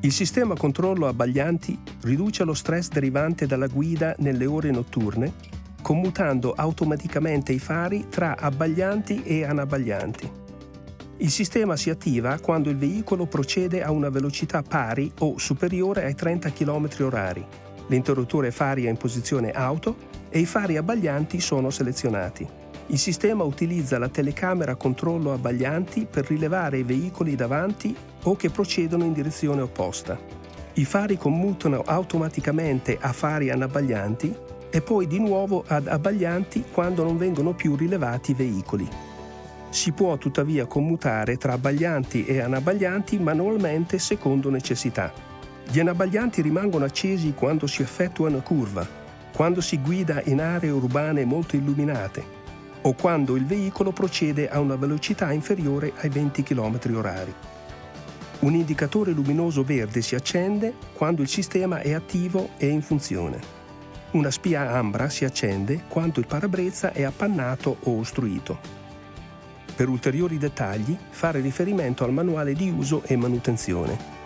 Il sistema controllo abbaglianti riduce lo stress derivante dalla guida nelle ore notturne, commutando automaticamente i fari tra abbaglianti e anabbaglianti. Il sistema si attiva quando il veicolo procede a una velocità pari o superiore ai 30 km h L'interruttore fari è in posizione auto e i fari abbaglianti sono selezionati. Il sistema utilizza la telecamera controllo abbaglianti per rilevare i veicoli davanti o che procedono in direzione opposta. I fari commutano automaticamente a fari anabbaglianti e poi di nuovo ad abbaglianti quando non vengono più rilevati i veicoli. Si può tuttavia commutare tra abbaglianti e anabbaglianti manualmente secondo necessità. Gli anabbaglianti rimangono accesi quando si effettua una curva, quando si guida in aree urbane molto illuminate o quando il veicolo procede a una velocità inferiore ai 20 km h Un indicatore luminoso verde si accende quando il sistema è attivo e in funzione. Una spia ambra si accende quando il parabrezza è appannato o ostruito. Per ulteriori dettagli fare riferimento al manuale di uso e manutenzione.